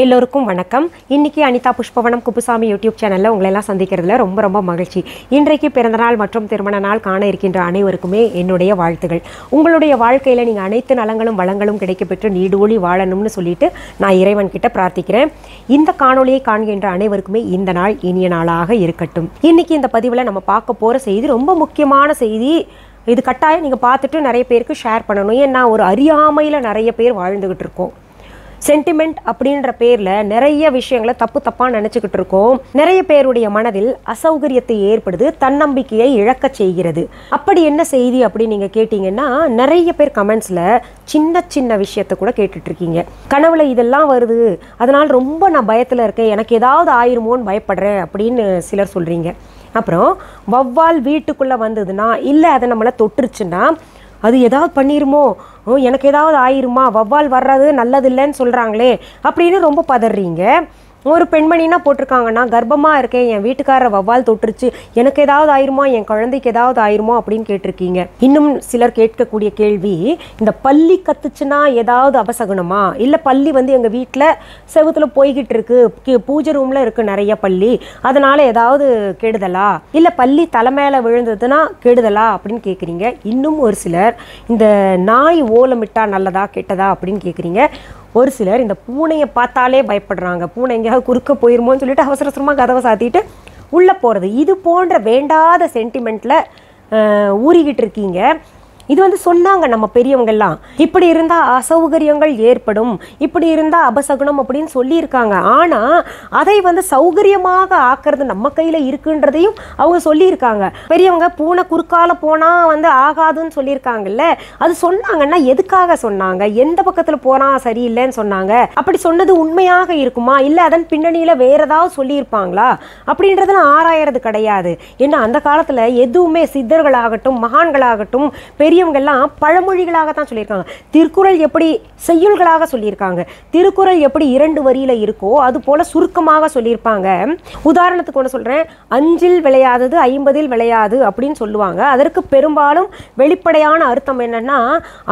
எல்லோருக்கும் வணக்கம். இன்றைக்கி அனிதா புஷ்பவனம் குப்புசாமி யூடியூப் சேனலில் உங்களெல்லாம் சந்திக்கிறதுல ரொம்ப ரொம்ப மகிழ்ச்சி. இன்றைக்கு பிறந்தநாள் மற்றும் திருமண நாள் காண இருக்கின்ற அனைவருக்குமே என்னுடைய வாழ்த்துகள். உங்களுடைய வாழ்க்கையில் நீங்கள் அனைத்து நலங்களும் வளங்களும் கிடைக்கப்பெற்று நீடூழி வாழணும்னு சொல்லிட்டு நான் இறைவன் கிட்ட பிரார்த்திக்கிறேன். இந்த காணொளியை காண்கின்ற அனைவருக்குமே இந்த நாள் இனிய நாளாக இருக்கட்டும். இன்றைக்கி இந்த பதிவில் நம்ம பார்க்க போகிற செய்தி ரொம்ப முக்கியமான செய்தி. இது கட்டாயம் நீங்கள் பார்த்துட்டு நிறைய பேருக்கு ஷேர் பண்ணணும். ஏன்னா ஒரு அறியாமையில் நிறைய பேர் வாழ்ந்துக்கிட்டு இருக்கோம். சென்டிமெண்ட் அப்படின்ற பேர்ல நிறைய விஷயங்களை தப்பு தப்பா நினைச்சுக்கிட்டு இருக்கோம். நிறைய பேருடைய மனதில் அசௌகரியத்தை ஏற்படுது தன்னம்பிக்கையை இழக்கச் செய்கிறது. அப்படி என்ன செய்தி அப்படின்னு நீங்க கேட்டீங்கன்னா நிறைய பேர் கமெண்ட்ஸ்ல சின்ன சின்ன விஷயத்த கூட கேட்டுட்டு இருக்கீங்க. கனவுல இதெல்லாம் வருது. அதனால ரொம்ப நான் பயத்துல இருக்கேன். எனக்கு ஏதாவது ஆயிருமோன்னு பயப்படுறேன் அப்படின்னு சிலர் சொல்றீங்க. அப்புறம் வவ்வால் வீட்டுக்குள்ள வந்ததுன்னா இல்லை அதை நம்மளை தொட்டுருச்சுன்னா அது ஏதாவது பண்ணிருமோ? எனக்கு ஏதாவது ஆயிருமா? வவ்வால் வர்றது நல்லதில்லைன்னு சொல்கிறாங்களே அப்படின்னு ரொம்ப பதறீங்க. ஒரு பெண்மணினா போட்டிருக்காங்கன்னா கர்ப்பமாக இருக்கேன் என் வீட்டுக்காரர் வவ்வால் தொட்டுருச்சு எனக்கு ஏதாவது ஆயிருமா என் குழந்தைக்கு ஏதாவது ஆயிருமா? அப்படின்னு கேட்டிருக்கீங்க. இன்னும் சிலர் கேட்கக்கூடிய கேள்வி இந்த பள்ளி கத்துச்சுன்னா ஏதாவது அபசகுனமா இல்லை பள்ளி வந்து எங்கள் வீட்டில் செவுத்துல போய்கிட்டு இருக்கு பூஜை ரூமில் இருக்கு நிறைய பள்ளி அதனால ஏதாவது கெடுதலா? இல்லை பள்ளி தலை மேலே விழுந்ததுன்னா கெடுதலா? அப்படின்னு கேட்குறீங்க. இன்னும் ஒரு சிலர் இந்த நாய் ஓலமிட்டா நல்லதா கெட்டதா? அப்படின்னு கேட்குறீங்க. ஒரு சிலர் இந்த பூனையை பார்த்தாலே பயப்படுறாங்க. பூனை எங்கேயாவது குறுக்க போயிருமோன்னு சொல்லிட்டு அவசர அவசரமாக கதவை சாத்திட்டு உள்ளே போகிறது இது போன்ற வேண்டாத சென்டிமெண்ட்டில் ஊறிக்கிட்டு இருக்கீங்க. இது வந்து சொன்னாங்க நம்ம பெரியவங்கெல்லாம். இப்படி இருந்தால் அசௌகரியங்கள் ஏற்படும். இப்படி இருந்தால் அபசகுனம் அப்படின்னு சொல்லியிருக்காங்க. ஆனால் அதை வந்து சௌகரியமாக ஆக்கிறது நம்ம கையில் இருக்குன்றதையும் அவங்க சொல்லியிருக்காங்க. பெரியவங்க பூனை குறுக்கால போனால் வந்து ஆகாதுன்னு சொல்லியிருக்காங்கல்ல. அது சொன்னாங்கன்னா எதுக்காக சொன்னாங்க? எந்த பக்கத்தில் போனால் சரியில்லைன்னு சொன்னாங்க? அப்படி சொன்னது உண்மையாக இருக்குமா? இல்லை அதன் பின்னணியில் வேற ஏதாவது சொல்லியிருப்பாங்களா? அப்படின்றத நான் ஆராயறது கிடையாது. ஏன்னா அந்த காலத்தில் எதுவுமே சித்தர்களாகட்டும் மகான்களாகட்டும் பெரிய பெரியவங்கெல்லாம் பழமொழிகளாக தான் சொல்லியிருக்காங்க. திருக்குறள் எப்படி செய்யுள்களாக சொல்லியிருக்காங்க. திருக்குறள் எப்படி இரண்டு வரியில் இருக்கோ அது போல சுருக்கமாக சொல்லியிருப்பாங்க. உதாரணத்துக்கு ஒன்று சொல்கிறேன் அஞ்சில் விளையாதது ஐம்பதில் விளையாது அப்படின்னு சொல்லுவாங்க. அதற்கு பெரும்பாலும் வெளிப்படையான அர்த்தம் என்னன்னா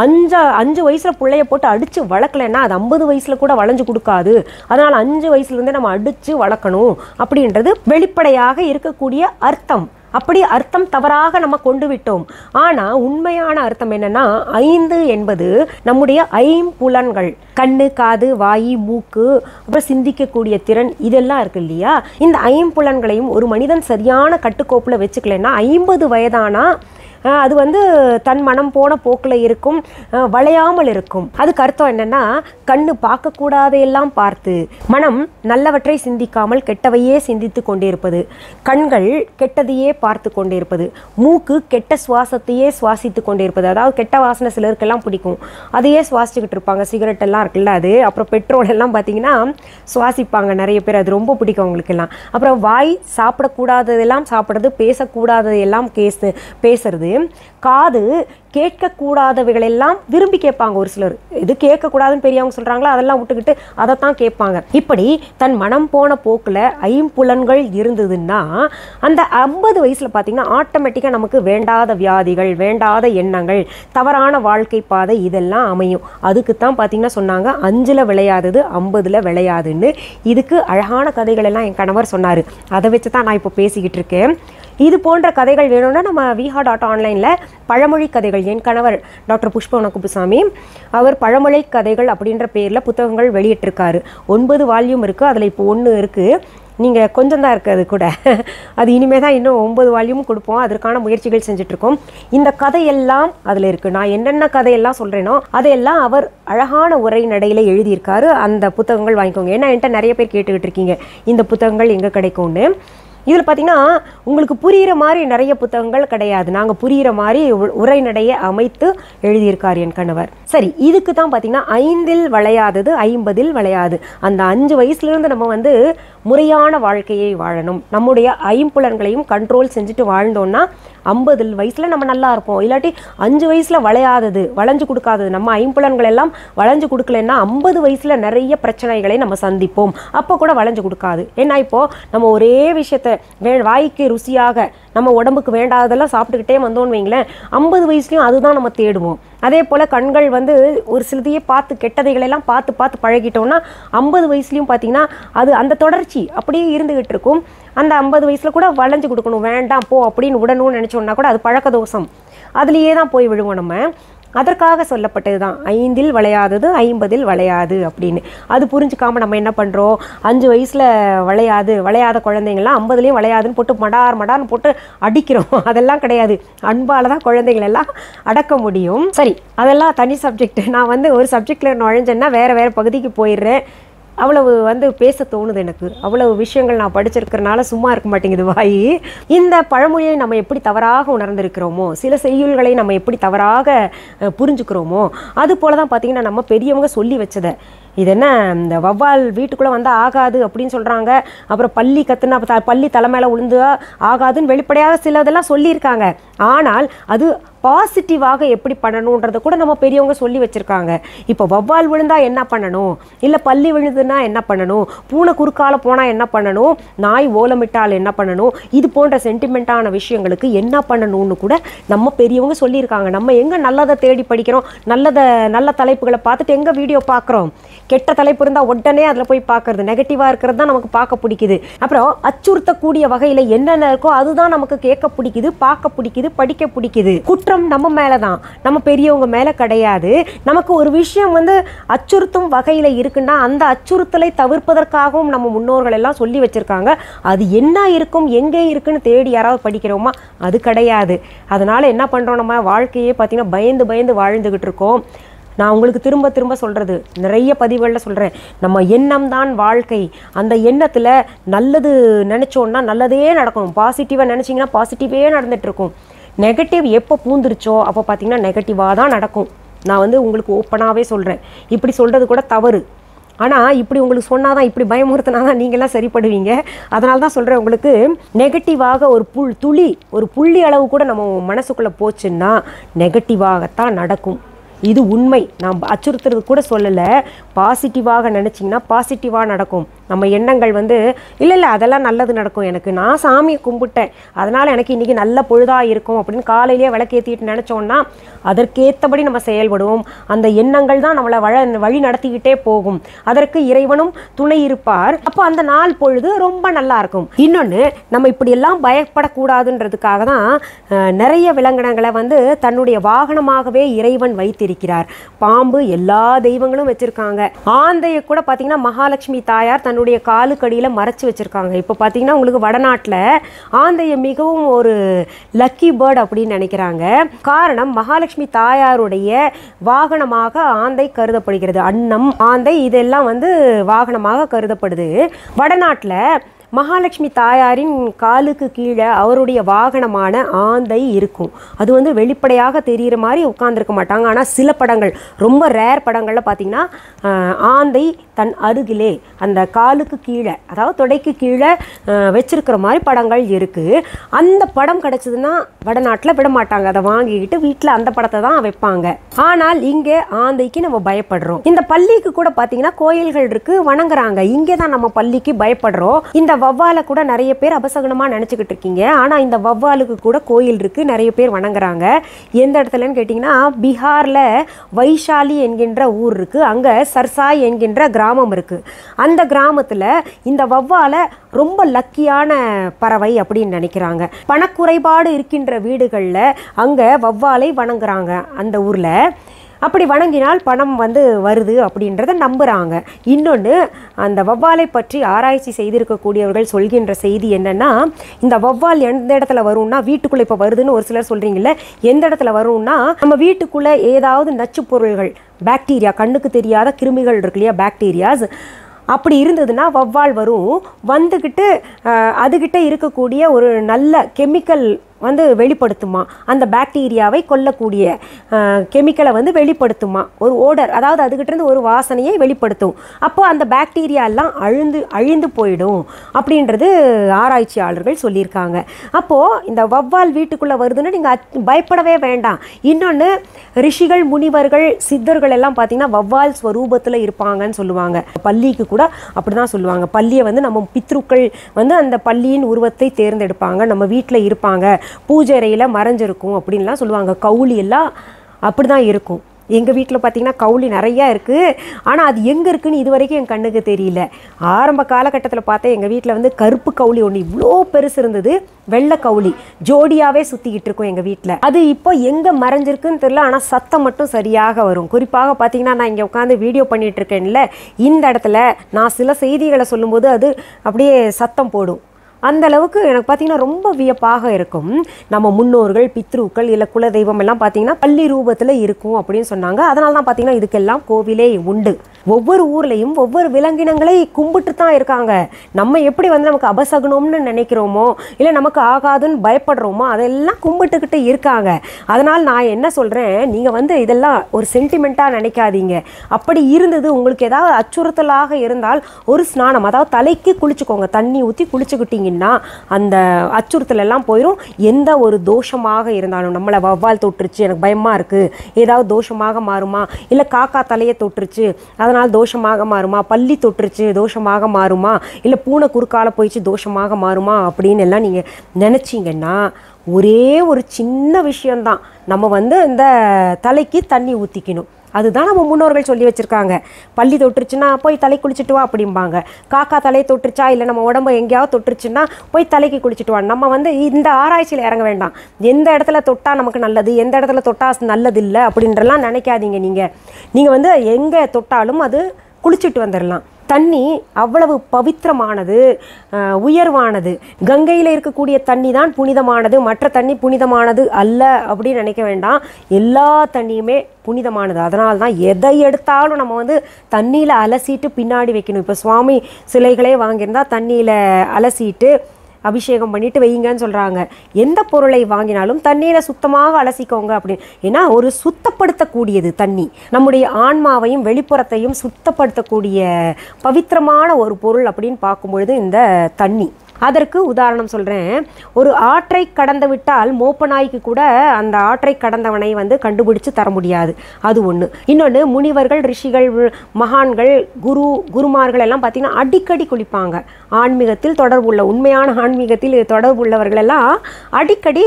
அஞ்சு அஞ்சு வயசில் பிள்ளைய போட்டு அடித்து வளர்க்கலைன்னா அது ஐம்பது வயசில் கூட வளைஞ்சு கொடுக்காது. அதனால் அஞ்சு வயசுலேருந்தே நம்ம அடித்து வளர்க்கணும் அப்படின்றது வெளிப்படையாக இருக்கக்கூடிய அர்த்தம். அப்படி அர்த்தம் தவறாக நம்ம கொண்டு விட்டோம். ஆனா உண்மையான அர்த்தம் என்னன்னா ஐந்து என்பது நம்முடைய ஐம்புலன்கள் கண்ணு காது வாய் மூக்கு அப்புறம் சிந்திக்கக்கூடிய திறன் இதெல்லாம் இருக்கு இல்லையா? இந்த ஐம்புலன்களையும் ஒரு மனிதன் சரியான கட்டுக்கோப்புல வச்சுக்கலைன்னா ஐம்பது வயதானா அது வந்து தன் மனம் போன போக்கில் இருக்கும் வளையாமல் இருக்கும். அதுக்கு அர்த்தம் என்னன்னா கண்ணு பார்க்கக்கூடாதையெல்லாம் பார்த்து மனம் நல்லவற்றை சிந்திக்காமல் கெட்டவையே சிந்தித்து கொண்டிருப்பது கண்கள் கெட்டதையே பார்த்து கொண்டிருப்பது மூக்கு கெட்ட சுவாசத்தையே சுவாசித்து கொண்டிருப்பது. அதாவது கெட்ட வாசனை சிலருக்கெல்லாம் பிடிக்கும். அதையே சுவாசிச்சுக்கிட்டு இருப்பாங்க. சிகரெட் எல்லாம் இருக்குல்ல அது. அப்புறம் பெட்ரோல் எல்லாம் பார்த்தீங்கன்னா சுவாசிப்பாங்க நிறைய பேர். அது ரொம்ப பிடிக்கும் அவங்களுக்கெல்லாம். அப்புறம் வாய் சாப்பிடக்கூடாததெல்லாம் சாப்பிட்றது பேசக்கூடாததையெல்லாம் கேஸ் பேசுறது. காது கேட்கக்கூடாதவைகளெல்லாம் விரும்பி கேட்பாங்க ஒரு சிலர். இது கேட்கக்கூடாதுன்னு பெரியவங்க சொல்கிறாங்களோ அதெல்லாம் விட்டுக்கிட்டு அதைத்தான் கேட்பாங்க. இப்படி தன் மனம் போன போக்கில் ஐம்புலன்கள் இருந்ததுன்னா அந்த ஐம்பது வயசில் பார்த்தீங்கன்னா ஆட்டோமேட்டிக்காக நமக்கு வேண்டாத வியாதிகள் வேண்டாத எண்ணங்கள் தவறான வாழ்க்கை பாதை இதெல்லாம் அமையும். அதுக்கு தான் பார்த்திங்கன்னா சொன்னாங்க அஞ்சில் விளையாதது ஐம்பதில் விளையாதுன்னு. இதுக்கு அழகான கதைகள் எல்லாம் என் கணவர் சொன்னார். அதை வச்சு தான் நான் இப்போ பேசிக்கிட்டு இருக்கேன். இது போன்ற கதைகள் வேணும்னா நம்ம விஹா டாட் ஆன்லைனில் பழமொழி கதைகள். என் கணவர் டாக்டர் புஷ்பவன குப்புசாமி அவர் பழமொழி கதைகள் அப்படின்ற பேரில் புத்தகங்கள் வெளியிட்டிருக்காரு. ஒன்பது வால்யூம் இருக்குது அதில் இப்போ ஒன்று இருக்குது நீங்கள் கொஞ்சம் தான் இருக்குது அது கூட. அது இனிமே தான் இன்னும் ஒம்பது வால்யூம் கொடுப்போம். அதற்கான முயற்சிகள் செஞ்சுட்ருக்கோம் இந்த கதையெல்லாம் அதில் இருக்குது நான் என்னென்ன கதையெல்லாம் சொல்கிறேனோ அதையெல்லாம் அவர் அழகான உரை நடையில் எழுதியிருக்காரு. அந்த புத்தகங்கள் வாங்கிக்கோங்க. ஏன்னா என்கிட்ட நிறைய பேர் கேட்டுக்கிட்டு இருக்கீங்க. இந்த புத்தகங்கள் எங்கே கிடைக்கும்னு. இதில் பார்த்தீங்கன்னா உங்களுக்கு புரிகிற மாதிரி நிறைய புத்தகங்கள் கிடையாது. நாங்கள் புரிகிற மாதிரி உ- உரைநடையை அமைத்து எழுதியிருக்கார் என் கணவர். சரி இதுக்கு தான் பார்த்தீங்கன்னா ஐந்தில் விளையாதது ஐம்பதில் விளையாது. அந்த அஞ்சு வயசுலேருந்து நம்ம வந்து முறையான வாழ்க்கையை வாழணும். நம்முடைய ஐம்புலன்களையும் கண்ட்ரோல் செஞ்சுட்டு வாழ்ந்தோன்னா ஐம்பது வயசில் நம்ம நல்லா இருப்போம். இல்லாட்டி அஞ்சு வயசில் வளையாதது வளைஞ்சு கொடுக்காதது. நம்ம ஐம்புலன்கள் எல்லாம் வளைஞ்சு கொடுக்கலன்னா ஐம்பது வயசில் நிறைய பிரச்சனைகளை நம்ம சந்திப்போம். அப்போ கூட வளைஞ்சு கொடுக்காது. ஏன்னா இப்போது நம்ம ஒரே விஷயத்த வே வாய்க்கு ருசியாக நம்ம உடம்புக்கு வேண்டாததெல்லாம் சாப்பிட்டுக்கிட்டே வந்தோம்னு வைங்களேன் ஐம்பது வயசுலையும் அதுதான் நம்ம தேடுவோம். அதே போல் கண்கள் வந்து ஒரு சிலதையே பார்த்து கெட்டதைகளெல்லாம் பார்த்து பார்த்து பழகிட்டோம்னா ஐம்பது வயசுலையும் பார்த்தீங்கன்னா அது அந்த தொடர்ச்சி அப்படியே இருந்துகிட்டு இருக்கும். அந்த ஐம்பது வயசில் கூட வளைஞ்சு கொடுக்கணும். வேண்டாம் போ அப்படின்னு விடணும்னு நினச்சோன்னா கூட அது பழக்க தோஷம் அதுலேயே தான் போய் விழுவோம் நம்ம. அதற்காக சொல்லப்பட்டது தான் ஐந்தில் விளையாதது ஐம்பதில் விளையாது அப்படின்னு. அது புரிஞ்சுக்காமல் நம்ம என்ன பண்ணுறோம் அஞ்சு வயசில் விளையாது. விளையாத குழந்தைங்கள்லாம் ஐம்பதுலேயும் விளையாதுன்னு போட்டு மடார் மடார்னு போட்டு அடிக்கிறோம். அதெல்லாம் கிடையாது. அன்பால் தான் குழந்தைங்களெல்லாம் எல்லாம் அடக்க முடியும். சரி அதெல்லாம் தனி சப்ஜெக்ட் நான் வந்து ஒரு சப்ஜெக்டில் நுழைஞ்சேன்னா வேறு வேறு பகுதிக்கு போயிடுறேன். அவ்வளவு வந்து பேச தோணுது எனக்கு. அவ்வளவு விஷயங்கள் நான் படிச்சிருக்கிறனால சும்மா இருக்க மாட்டேங்குது வாய். இந்த பழமொழியை நம்ம எப்படி தவறாக உணர்ந்திருக்கிறோமோ சில செய்யுள்களை நம்ம எப்படி தவறாக புரிஞ்சுக்கிறோமோ அது போல தான் பார்த்தீங்கன்னா நம்ம பெரியவங்க சொல்லி வச்சதை. இது என்ன இந்த வவ்வால் வீட்டுக்குள்ளே வந்தால் ஆகாது அப்படின்னு சொல்கிறாங்க அப்புறம் பள்ளி கத்துனா பள்ளி பள்ளி மேலே உளுந்து ஆகாதுன்னு வெளிப்படையாக சிலதெல்லாம் சொல்லியிருக்காங்க. ஆனால் அது பாசிட்டிவாக எப்படி பண்ணணுன்றதை கூட நம்ம பெரியவங்க சொல்லி வச்சுருக்காங்க. இப்போ வவ்வால் விழுந்தா என்ன பண்ணணும்? இல்லை பள்ளி விழுதுன்னா என்ன பண்ணணும்? பூனை குறுக்கால போனால் என்ன பண்ணணும்? நாய் ஓலமிட்டால் என்ன பண்ணணும்? இது போன்ற சென்டிமெண்ட்டான விஷயங்களுக்கு என்ன பண்ணணும்னு கூட நம்ம பெரியவங்க சொல்லியிருக்காங்க. நம்ம எங்கே நல்லதை தேடி படிக்கிறோம்? நல்லதை நல்ல தலைப்புகளை பார்த்துட்டு எங்கே வீடியோ பார்க்குறோம்? கெட்ட தலைப்பு இருந்தால் உடனே அதில் போய் பார்க்கறது. நெகட்டிவாக இருக்கிறது தான் நமக்கு பார்க்க பிடிக்குது. அப்புறம் அச்சுறுத்தக்கூடிய வகையில் என்னென்ன இருக்கோ அதுதான் நமக்கு கேட்க பிடிக்குது பார்க்க பிடிக்குது படிக்க பிடிக்குது. குற்றம் நம்ம மேலே தான் நம்ம பெரியவங்க மேலே கிடையாது. நமக்கு ஒரு விஷயம் வந்து அச்சுறுத்தும் வகையில் இருக்குன்னா அந்த அச்சுறுத்தலை தவிர்ப்பதற்காகவும் நம்ம முன்னோர்கள் எல்லாம் சொல்லி வச்சுருக்காங்க. அது என்ன இருக்கும் எங்கே இருக்குன்னு தேடி யாராவது படிக்கிறோமா? அது கிடையாது. அதனால் என்ன பண்ணுறோம் நம்ம? வாழ்க்கையே பார்த்தீங்கன்னா பயந்து பயந்து வாழ்ந்துக்கிட்டு இருக்கோம். நான் உங்களுக்கு திரும்ப திரும்ப சொல்கிறது நிறைய பதிவுகளில் சொல்கிறேன் நம்ம எண்ணம் தான் வாழ்க்கை. அந்த எண்ணத்தில் நல்லது நினச்சோன்னா நல்லதே நடக்கணும். பாசிட்டிவாக நினச்சிங்கன்னா பாசிட்டிவே நடந்துகிட்ருக்கும் இருக்கும். நெகட்டிவ் எப்போ பூந்துருச்சோ அப்போ பார்த்தீங்கன்னா நெகட்டிவாக தான் நடக்கும். நான் வந்து உங்களுக்கு ஓப்பனாகவே சொல்கிறேன் இப்படி சொல்கிறது கூட தவறு. ஆனால் இப்படி உங்களுக்கு சொன்னால் தான் இப்படி பயமுறுத்தினா தான் நீங்களாம் சரிப்படுவீங்க. அதனால தான் சொல்கிறேன் உங்களுக்கு நெகட்டிவாக ஒரு புல் துளி ஒரு புள்ளி அளவு கூட நம்ம மனசுக்குள்ளே போச்சுன்னா நெகட்டிவாகத்தான் நடக்கும். இது உண்மை. நான் அச்சுறுத்துறது கூட சொல்லலை. பாசிட்டிவாக நினச்சிங்கன்னா பாசிட்டிவாக நடக்கும். நம்ம எண்ணங்கள் வந்து இல்லை இல்லை அதெல்லாம் நல்லது நடக்கும். எனக்கு நான் சாமியை கும்பிட்டேன். அதனால் எனக்கு இன்றைக்கி நல்ல பொழுதாக இருக்கும். அப்படின்னு காலையிலேயே விளக்கேற்றிட்டு நினச்சோன்னா அதற்கேற்றபடி நம்ம செயல்படுவோம். அந்த எண்ணங்கள் தான் நம்மளை வழ வழி நடத்திக்கிட்டே போகும். அதற்கு இறைவனும் துணை இருப்பார். அப்போ அந்த நாள் பொழுது ரொம்ப நல்லா இருக்கும். இன்னொன்று நம்ம இப்படியெல்லாம் பயப்படக்கூடாதுன்றதுக்காக தான் நிறைய விலங்கினங்களை வந்து தன்னுடைய வாகனமாகவே இறைவன் வைத்திருக்கிறார். பாம்பு எல்லா தெய்வங்களும் வச்சிருக்காங்க. ஆந்தையை கூட பார்த்தீங்கன்னா மகாலட்சுமி தாயார் தன் தன்னுடைய காலுக்கடியில் மறைச்சி வச்சிருக்காங்க. இப்போ பார்த்தீங்கன்னா உங்களுக்கு வடநாட்டில் ஆந்தையை மிகவும் ஒரு லக்கி பேர்ட் அப்படின்னு நினைக்கிறாங்க. காரணம் மகாலட்சுமி தாயாருடைய வாகனமாக ஆந்தை கருதப்படுகிறது. அன்னம் ஆந்தை இதெல்லாம் வந்து வாகனமாக கருதப்படுது. வடநாட்டில் மகாலட்சுமி தாயாரின் காலுக்கு கீழே அவருடைய வாகனமான ஆந்தை இருக்கும். அது வந்து வெளிப்படையாக தெரிகிற மாதிரி உட்காந்துருக்க மாட்டாங்க. ஆனால் சில படங்கள் ரொம்ப ரேர் படங்களில் பார்த்திங்கன்னா ஆந்தை தன் அருகிலே அந்த காலுக்கு கீழே அதாவது தொடைக்கு கீழே வச்சுருக்கிற மாதிரி படங்கள் இருக்குது அந்த படம் கிடச்சதுன்னா வடநாட்டில் விட மாட்டாங்க. அதை வாங்கிக்கிட்டு வீட்டில் அந்த படத்தை தான் வைப்பாங்க. ஆனால் இங்கே ஆந்தைக்கு நம்ம பயப்படுறோம். இந்த பள்ளிக்கு கூட பார்த்திங்கன்னா கோயில்கள் இருக்குது வணங்குறாங்க. இங்கே தான் நம்ம பள்ளிக்கு பயப்படுறோம். இந்த வவ்வாலை கூட நிறைய பேர் அபசகனமாக நினச்சிக்கிட்டு இருக்கீங்க. ஆனால் இந்த வவ்வாலுக்கு கூட கோயில் இருக்குது நிறைய பேர் வணங்குறாங்க. எந்த இடத்துலன்னு கேட்டிங்கன்னா பீகாரில் வைஷாலி என்கின்ற ஊர் இருக்குது அங்கே சர்சாய் என்கின்ற கிராமம் இருக்குது அந்த கிராமத்தில் இந்த வவ்வாலை ரொம்ப லக்கியான பறவை அப்படின்னு நினைக்கிறாங்க. பணக்குறைபாடு இருக்கின்ற வீடுகளில் அங்கே வவ்வாலை வணங்குறாங்க. அந்த ஊரில் அப்படி வணங்கினால் பணம் வந்து வருது அப்படின்றத நம்புகிறாங்க இன்னொன்று அந்த வவ்வாலை பற்றி ஆராய்ச்சி செய்திருக்கக்கூடியவர்கள் சொல்கின்ற செய்தி என்னென்னா இந்த வவ்வால் எந்த இடத்துல வரும்னா வீட்டுக்குள்ளே இப்போ வருதுன்னு ஒரு சிலர் சொல்கிறீங்கள எந்த இடத்துல வரும்னா நம்ம வீட்டுக்குள்ளே ஏதாவது நச்சு பொருள்கள் பாக்டீரியா கண்ணுக்கு தெரியாத கிருமிகள் இருக்கு இல்லையா பாக்டீரியாஸ் அப்படி இருந்ததுன்னா வவ்வால் வரும். வந்துக்கிட்டு அதுகிட்ட இருக்கக்கூடிய ஒரு நல்ல கெமிக்கல் வந்து வெளிப்படுத்துமா? அந்த பாக்டீரியாவை கொல்லக்கூடிய கெமிக்கலை வந்து வெளிப்படுத்துமா? ஒரு ஓடர் அதாவது அதுக்கிட்டேருந்து ஒரு வாசனையை வெளிப்படுத்தும். அப்போது அந்த பாக்டீரியா எல்லாம் அழிந்து அழிந்து போயிடும் அப்படின்றது ஆராய்ச்சியாளர்கள் சொல்லியிருக்காங்க. அப்போது இந்த வவ்வால் வீட்டுக்குள்ளே வருதுன்னு நீங்கள் பயப்படவே வேண்டாம். இன்னொன்று ரிஷிகள் முனிவர்கள் சித்தர்கள் எல்லாம் பார்த்தீங்கன்னா வவ்வால் ஸ்வரூபத்தில் இருப்பாங்கன்னு சொல்லுவாங்க. பள்ளிக்கு கூட அப்படி தான் சொல்லுவாங்க. பள்ளியை வந்து நம்ம பித்ருக்கள் வந்து அந்த பள்ளியின் உருவத்தை தேர்ந்தெடுப்பாங்க. நம்ம வீட்டில் இருப்பாங்க. பூஜை அறையில் மறைஞ்சிருக்கும் அப்படின்லாம் சொல்லுவாங்க. கவுளி எல்லாம் அப்படி தான் இருக்கும். எங்கள் வீட்டில் பார்த்தீங்கன்னா கவுளி நிறையா இருக்குது ஆனால் அது எங்கே இருக்குன்னு இது வரைக்கும் என் கண்ணுக்கு தெரியல. ஆரம்ப காலகட்டத்தில் பார்த்தா எங்கள் வீட்டில் வந்து கருப்பு கவுளி ஒன்று இவ்வளோ பெருசு இருந்தது. வெள்ளை கவுளி. ஜோடியாகவே சுற்றிக்கிட்டு இருக்கும் எங்கள் வீட்டில் அது இப்போ எங்கே மறைஞ்சிருக்குன்னு தெரில ஆனால் சத்தம் மட்டும் சரியாக வரும். குறிப்பாக பார்த்தீங்கன்னா நான் இங்கே உட்காந்து வீடியோ பண்ணிகிட்ருக்கேன்ல இந்த இடத்துல நான் சில செய்திகளை சொல்லும்போது அது அப்படியே சத்தம் போடும். அந்த அளவுக்கு எனக்கு பார்த்தீங்கன்னா ரொம்ப வியப்பாக இருக்கும். நம்ம முன்னோர்கள் பித்ருக்கள் இல்லை குலதெய்வம் எல்லாம் பார்த்தீங்கன்னா பள்ளி ரூபத்தில் இருக்கும் அப்படின்னு சொன்னாங்க. அதனால தான் பார்த்தீங்கன்னா இதுக்கெல்லாம் கோவிலே உண்டு. ஒவ்வொரு ஊர்லேயும் ஒவ்வொரு விலங்கினங்களை கும்பிட்டு தான் இருக்காங்க. நம்ம எப்படி வந்து நமக்கு அபசகுனம்னு நினைக்கிறோமோ இல்லை நமக்கு ஆகாதுன்னு பயப்படுறோமோ அதெல்லாம் கும்பிட்டுக்கிட்டு இருக்காங்க. அதனால் நான் என்ன சொல்கிறேன் நீங்கள் வந்து இதெல்லாம் ஒரு சென்டிமெண்ட்டாக நினைக்காதீங்க. அப்படி இருந்தது உங்களுக்கு ஏதாவது அச்சுறுத்தலாக இருந்தால் ஒரு ஸ்நானம் அதாவது தலைக்கு குளிச்சுக்கோங்க தண்ணி ஊற்றி குளிச்சுக்கிட்டிங்கன்னா அந்த அச்சுறுத்தல் எல்லாம் போயிடும் எந்த ஒரு தோஷமாக இருந்தாலும் நம்மளை வவ்வால் தொட்டுருச்சு எனக்கு பயமாக இருக்குது ஏதாவது தோஷமாக மாறுமா இல்லை காக்கா தலையை தொட்டுருச்சு அதனால் தோஷமாக மாறுமா? பள்ளி தொற்றுச்சு தோஷமாக மாறுமா? இல்லை பூனை குறுக்கால போயிடுச்சு தோஷமாக மாறுமா? அப்படின்னு எல்லாம் நீங்கள் நினச்சிங்கன்னா ஒரே ஒரு சின்ன விஷயம்தான். நம்ம வந்து இந்த தலைக்கு தண்ணி ஊற்றிக்கணும் அதுதான் நம்ம முன்னோர்கள் சொல்லி வச்சுருக்காங்க. பள்ளி தொட்டுருச்சுன்னா போய் தலை குளிச்சுட்டு வா அப்படிம்பாங்க. காக்கா தலையை தொட்டுருச்சா இல்லை நம்ம உடம்பு எங்கேயாவது தொட்டுருச்சுன்னா போய் தலைக்கு குளிச்சுட்டு வா. நம்ம வந்து இந்த ஆராய்ச்சியில் இறங்க வேண்டாம். எந்த இடத்துல தொட்டால் நமக்கு நல்லது எந்த இடத்துல தொட்டால் நல்லது இல்லை அப்படின்றலாம் நினைக்காதீங்க நீங்கள் நீங்கள் வந்து எங்கே தொட்டாலும் அது குளிச்சுட்டு வந்துடலாம் தண்ணி அவ்வளவு பவித்திரமானது உயர்வானது. கங்கையில் இருக்கக்கூடிய தண்ணி தான் புனிதமானது. மற்ற தண்ணி புனிதமானது அல்ல அப்படின்னு நினைக்க வேண்டாம். எல்லா தண்ணியுமே புனிதமானது. அதனால தான் எதை எடுத்தாலும் நம்ம வந்து தண்ணியில் அலசிட்டு பின்னாடி வைக்கணும். இப்போ சுவாமி சிலைகளே வாங்கியிருந்தால் தண்ணியில் அலசிட்டு அபிஷேகம் பண்ணிட்டு வையுங்கன்னு சொல்கிறாங்க எந்த பொருளை வாங்கினாலும் தண்ணீரை சுத்தமாக அலசிக்கோங்க அப்படின்னு. ஏன்னா ஒரு சுத்தப்படுத்தக்கூடியது தண்ணி. நம்முடைய ஆன்மாவையும் வெளிப்புறத்தையும் சுத்தப்படுத்தக்கூடிய பவித்திரமான ஒரு பொருள் அப்படின்னு பார்க்கும்பொழுது இந்த தண்ணி. அதற்கு உதாரணம் சொல்கிறேன் ஒரு ஆற்றை கடந்து விட்டால் மோப்ப நாய்க்கு கூட அந்த ஆற்றை கடந்தவனை வந்து கண்டுபிடிச்சு தர முடியாது. அது ஒன்று இன்னொன்று முனிவர்கள் ரிஷிகள் மகான்கள் குரு குருமார்கள் எல்லாம் பார்த்தீங்கன்னா அடிக்கடி குளிப்பாங்க. ஆன்மீகத்தில் தொடர்புள்ள உண்மையான ஆன்மீகத்தில் தொடர்புள்ளவர்கள் எல்லாம் அடிக்கடி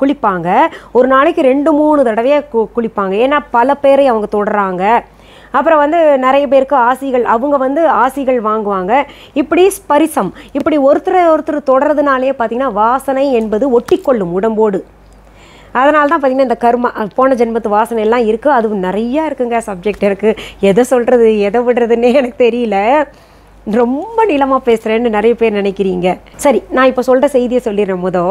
குளிப்பாங்க. ஒரு நாளைக்கு ரெண்டு மூணு தடவையாக கு குளிப்பாங்க. ஏன்னா பல பேரை அவங்க தொடுறாங்க அப்புறம் வந்து நிறைய பேருக்கு ஆசிகள் அவங்க வந்து ஆசிகள் வாங்குவாங்க. இப்படி ஸ்பரிசம் இப்படி ஒருத்தரை ஒருத்தர் தொடர்றதுனாலே பார்த்தீங்கன்னா வாசனை என்பது ஒட்டிக்கொள்ளும் உடம்போடு. அதனால தான் பார்த்தீங்கன்னா இந்த கர்மா போன ஜென்மத்து வாசனை எல்லாம் இருக்குது அதுவும் நிறையா இருக்குங்க சப்ஜெக்ட் இருக்குது எதை சொல்கிறது எதை விடுறதுன்னே எனக்கு தெரியல. ரொம்ப நீளமாக பேசுகிறேன்னு நிறைய பேர் நினைக்கிறீங்க. சரி நான் இப்போ சொல்கிற செய்தியை சொல்லிடுறேன் முதோ.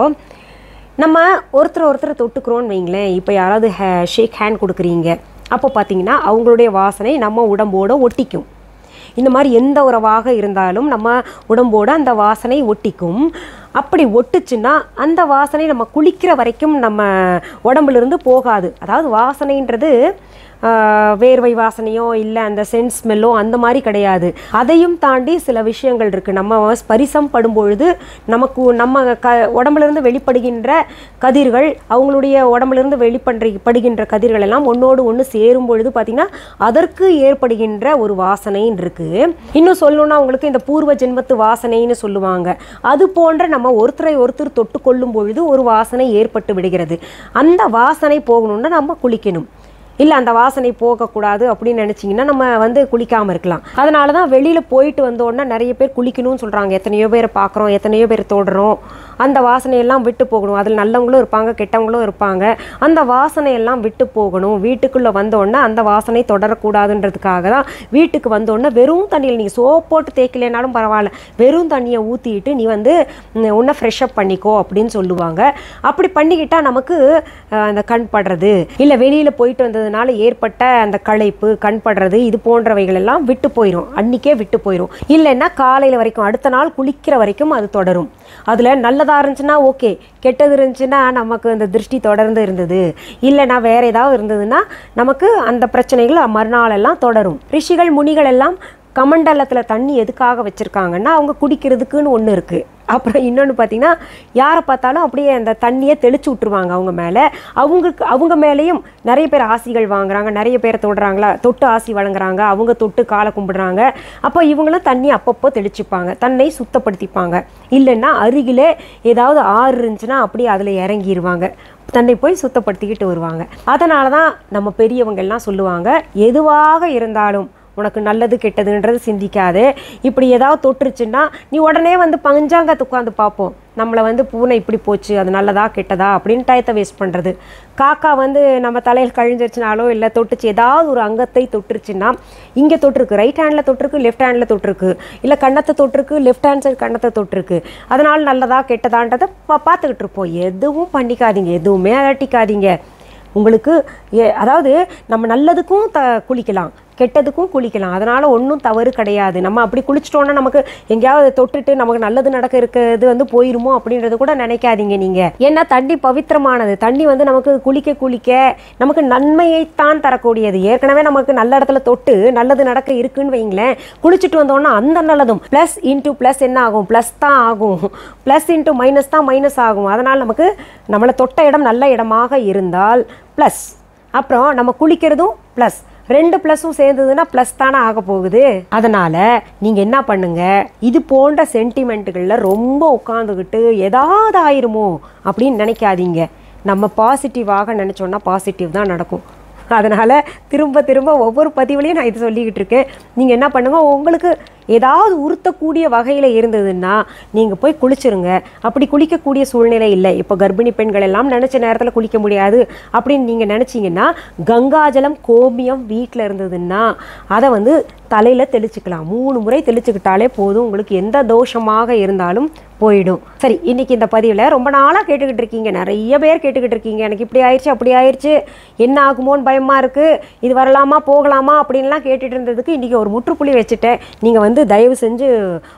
நம்ம ஒருத்தர் ஒருத்தர் தொட்டுக்கிறோன்னு வைங்களேன். இப்போ யாராவது ஹே ஷேக் ஹேண்ட் கொடுக்குறீங்க. அப்போ பார்த்தீங்கன்னா அவங்களுடைய வாசனை நம்ம உடம்போட ஒட்டிக்கும். இந்த மாதிரி எந்த உறவாக இருந்தாலும் நம்ம உடம்போட அந்த வாசனை ஒட்டிக்கும். அப்படி ஒட்டுச்சுன்னா அந்த வாசனை நம்ம குளிக்கிற வரைக்கும் நம்ம உடம்புலேருந்து போகாது. அதாவது வாசனைன்றது வேர்வை வாசனையோ இல்லை அந்த சென்ட் ஸ்மெல்லோ அந்த மாதிரி கிடையாது. அதையும் தாண்டி சில விஷயங்கள் இருக்குது நம்ம ஸ்பரிசம் படும்பொழுது நமக்கு நம்ம க உடம்புலேருந்து வெளிப்படுகின்ற கதிர்கள் அவங்களுடைய உடம்புலேருந்து வெளிப்படுற படுகின்ற கதிர்கள் எல்லாம் ஒன்றோடு ஒன்று சேரும் பொழுது பார்த்திங்கன்னா அதற்கு ஏற்படுகின்ற ஒரு வாசனைன்னு இருக்குது இன்னும் சொல்லணும்னா அவங்களுக்கு இந்த பூர்வ ஜென்மத்து வாசனைன்னு சொல்லுவாங்க. அது போன்ற நம்ம ஒருத்தரை ஒருத்தர் தொட்டு கொள்ளும் பொழுது ஒரு வாசனை ஏற்பட்டு விடுகிறது. அந்த வாசனை போகணும்னா நம்ம குளிக்கணும். இல்லை அந்த வாசனை போகக்கூடாது அப்படின்னு நினச்சிங்கன்னா நம்ம வந்து குளிக்காமல் இருக்கலாம். அதனால தான் வெளியில் போயிட்டு வந்தோடனே நிறைய பேர் குளிக்கணும்னு சொல்கிறாங்க எத்தனையோ பேரை பார்க்குறோம் எத்தனையோ பேர் தொடுறோம். அந்த வாசனையெல்லாம் விட்டு போகணும். அதில் நல்லவங்களும் இருப்பாங்க கெட்டவங்களும் இருப்பாங்க. அந்த வாசனையெல்லாம் விட்டு போகணும். வீட்டுக்குள்ளே வந்தோடனே அந்த வாசனை தொடரக்கூடாதுன்றதுக்காக தான் வீட்டுக்கு வந்தோடனே வெறும் தண்ணியில் நீங்கள் சோப் போட்டு தேய்க்கலைனாலும் பரவாயில்ல. வெறும் தண்ணியை ஊற்றிட்டு நீ வந்து உன்னை ஃப்ரெஷ்அப் பண்ணிக்கோ அப்படின்னு சொல்லுவாங்க. அப்படி பண்ணிக்கிட்டால் நமக்கு அந்த கண் படுறது. இல்லை வெளியில் போயிட்டு வந்தது வந்ததுனால ஏற்பட்ட அந்த களைப்பு கண் படுறது இது போன்றவைகள் எல்லாம் விட்டு போயிடும் அன்றைக்கே விட்டு போயிடும் இல்லைன்னா காலையில் வரைக்கும் அடுத்த நாள் குளிக்கிற வரைக்கும் அது தொடரும். அதில் நல்லதாக இருந்துச்சுன்னா ஓகே. கெட்டது இருந்துச்சுன்னா நமக்கு அந்த திருஷ்டி தொடர்ந்து இருந்தது. இல்லைன்னா வேற ஏதாவது இருந்ததுன்னா நமக்கு அந்த பிரச்சனைகள் மறுநாள் எல்லாம் தொடரும். ரிஷிகள் முனிகள் எல்லாம் கமண்டலத்தில் தண்ணி எதுக்காக வச்சுருக்காங்கன்னா அவங்க குடிக்கிறதுக்குன்னு ஒன்று இருக்குது அப்புறம் இன்னொன்று பார்த்தீங்கன்னா யாரை பார்த்தாலும் அப்படியே அந்த தண்ணியை தெளிச்சு விட்ருவாங்க அவங்க மேலே. அவங்களுக்கு அவங்க மேலேயும் நிறைய பேர் ஆசிகள் வாங்குறாங்க நிறைய பேர் தொடுறாங்களா தொட்டு ஆசி வழங்குறாங்க அவங்க தொட்டு காலை கும்பிடுறாங்க. அப்போ இவங்களும் தண்ணி அப்பப்போ தெளிச்சுப்பாங்க தன்னை சுத்தப்படுத்திப்பாங்க. இல்லைன்னா அருகிலே ஏதாவது ஆறு இருந்துச்சுன்னா அப்படியே அதில் இறங்கிடுவாங்க தன்னை போய் சுத்தப்படுத்திக்கிட்டு வருவாங்க. அதனால தான் நம்ம பெரியவங்கள்லாம் சொல்லுவாங்க எதுவாக இருந்தாலும் உனக்கு நல்லது கெட்டதுன்றது சிந்திக்காது. இப்படி ஏதாவது தொட்டுருச்சுன்னா நீ உடனே வந்து பஞ்சாங்கத்தை உட்காந்து பார்ப்போம். நம்மளை வந்து பூனை இப்படி போச்சு அது நல்லதா கெட்டதா அப்படின்னு டயத்தை வேஸ்ட் பண்ணுறது காக்கா வந்து நம்ம தலையில் கழிஞ்சிருச்சுனாலோ இல்லை தொட்டுச்சு ஏதாவது ஒரு அங்கத்தை தொட்டுருச்சுன்னா இங்கே தொட்டிருக்கு ரைட் ஹேண்டில் தொட்டிருக்கு லெஃப்ட் ஹேண்டில் தொட்டிருக்கு இல்லை கண்ணத்தை தொட்டிருக்கு லெஃப்ட் ஹேண்ட் சைடு கண்ணத்தை தொட்டிருக்கு அதனால் நல்லதா கெட்டதான்றதை பா பார்த்துக்கிட்டு இருப்போம். எதுவும் பண்ணிக்காதீங்க எதுவுமே அலட்டிக்காதீங்க. உங்களுக்கு அதாவது நம்ம நல்லதுக்கும் த குளிக்கலாம். கெட்டதுக்கும் குளிக்கலாம். அதனால் ஒன்றும் தவறு கிடையாது. நம்ம அப்படி குளிச்சிட்டோன்னா நமக்கு எங்கேயாவது தொட்டுட்டு நமக்கு நல்லது நடக்க இருக்கிறது வந்து போயிருமோ அப்படின்றது கூட நினைக்காதீங்க நீங்கள் ஏன்னா தண்ணி பவித்திரமானது. தண்ணி வந்து நமக்கு குளிக்க குளிக்க நமக்கு நன்மையைத்தான் தரக்கூடியது. ஏற்கனவே நமக்கு நல்ல இடத்துல தொட்டு நல்லது நடக்க இருக்குன்னு வைங்களேன். குளிச்சுட்டு வந்தோன்னா அந்த நல்லதும். ப்ளஸ் இன்ட்டு ப்ளஸ் என்ன ஆகும்? ப்ளஸ் தான் ஆகும். ப்ளஸ் இன்ட்டு மைனஸ் தான் மைனஸ் ஆகும். அதனால் நமக்கு நம்மளை தொட்ட இடம் நல்ல இடமாக இருந்தால் ப்ளஸ் அப்புறம் நம்ம குளிக்கிறதும் ப்ளஸ் ரெண்டு ப்ளஸும் சேர்ந்ததுன்னா ப்ளஸ் தானே ஆக போகுது. அதனால் நீங்கள் என்ன பண்ணுங்க? இது போன்ற சென்டிமெண்ட்டுகளில் ரொம்ப உட்காந்துக்கிட்டு ஏதாவது ஆயிருமோ அப்படின்னு நினைக்காதீங்க. நம்ம பாசிட்டிவாக நினச்சோன்னா பாசிட்டிவ் தான் நடக்கும். அதனால் திரும்ப திரும்ப ஒவ்வொரு பதிவுலையும் நான் இது சொல்லிக்கிட்டு இருக்கேன். நீங்கள் என்ன பண்ணுங்கள் உங்களுக்கு ஏதாவது உறுத்தக்கூடிய வகையில் இருந்ததுன்னா நீங்கள் போய் குளிச்சிருங்க. அப்படி குளிக்கக்கூடிய சூழ்நிலை இல்லை. இப்போ கர்ப்பிணி பெண்கள் எல்லாம் நினச்ச நேரத்தில் குளிக்க முடியாது அப்படின்னு நீங்கள் நினச்சிங்கன்னா கங்காஜலம் கோமியம் வீட்டில் இருந்ததுன்னா அதை வந்து தலையில் தெளிச்சுக்கலாம். மூணு முறை தெளிச்சுக்கிட்டாலே போதும். உங்களுக்கு எந்த தோஷமாக இருந்தாலும் போயிடும். சரி இன்னைக்கு இந்த பதிவில் ரொம்ப நாளாக கேட்டுக்கிட்டு இருக்கீங்க. நிறைய பேர் கேட்டுக்கிட்டு இருக்கீங்க. எனக்கு இப்படி ஆயிடுச்சு அப்படி ஆயிடுச்சு என்ன ஆகுமோன்னு பயமாக இருக்குது இது வரலாமா போகலாமா அப்படின்லாம் கேட்டுட்டு இருந்ததுக்கு இன்றைக்கி ஒரு முற்றுப்புள்ளி வச்சுட்டேன். நீங்கள் வந்து தயவு செஞ்சு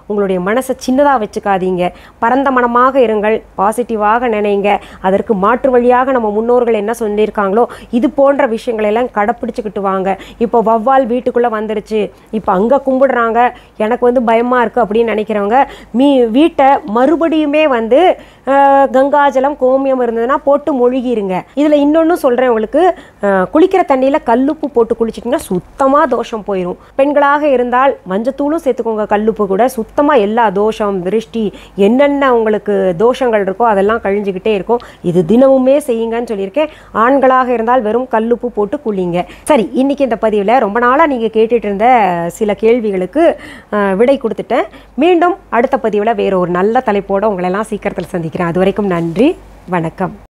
உங்களுடைய மனசை சின்னதாக வச்சுக்காதீங்க. பரந்த மனமாக இருங்கள். பாசிட்டிவாக நினைங்க. அதற்கு மாற்று வழியாக நம்ம முன்னோர்கள் என்ன சொல்லியிருக்காங்களோ இது போன்ற விஷயங்களை எல்லாம் கடைப்பிடிச்சிக்கிட்டு வாங்க. இப்போ வவ்வால் வீட்டுக்குள்ளே வந்துருச்சு. இப்போ அங்கே கும்பிடுறாங்க. எனக்கு வந்து பயமாக இருக்குது அப்படின்னு நினைக்கிறவங்க மீ வீட்டை மறுபடியுமே வந்து கங்காஜலம் கோமியம் இருந்ததுன்னா போட்டு மொழிகிருங்க. இதில் இன்னொன்று சொல்கிறேன் உங்களுக்கு. குளிக்கிற தண்ணியில் கல்லுப்பு போட்டு குளிச்சிட்டிங்கன்னா சுத்தமாக தோஷம் போயிடும் பெண்களாக இருந்தால் மஞ்சத்தூளும் சேர்த்துக்கோங்க கல்லுப்பு கூட. சுத்தமாக எல்லா தோஷம் திருஷ்டி என்னென்ன உங்களுக்கு தோஷங்கள் இருக்கோ அதெல்லாம் கழிஞ்சுக்கிட்டே இருக்கும். இது தினமுமே செய்யுங்கன்னு சொல்லியிருக்கேன். ஆண்களாக இருந்தால் வெறும் கல்லுப்பு போட்டு குளிங்க. சரி இன்றைக்கி இந்த பதிவில் ரொம்ப நாளாக நீங்கள் கேட்டுட்டு இருந்த சில கேள்விகளுக்கு விடை கொடுத்துட்டேன். மீண்டும் அடுத்த பதிவில் வேற ஒரு நல்ல நல்ல தலைப்போட உங்களெல்லாம் சீக்கிரத்தில் சந்திக்கிறேன். அது வரைக்கும் நன்றி வணக்கம்.